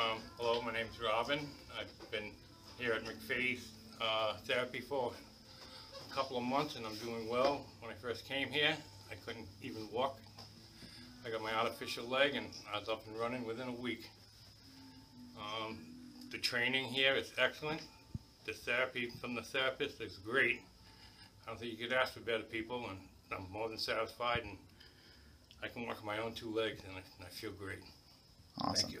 Um, hello, my name's Robin. I've been here at McVay's uh, therapy for a couple of months and I'm doing well. When I first came here, I couldn't even walk. I got my artificial leg and I was up and running within a week. Um, the training here is excellent. The therapy from the therapist is great. I don't think you could ask for better people and I'm more than satisfied and I can walk on my own two legs and I, and I feel great. Awesome. Thank you.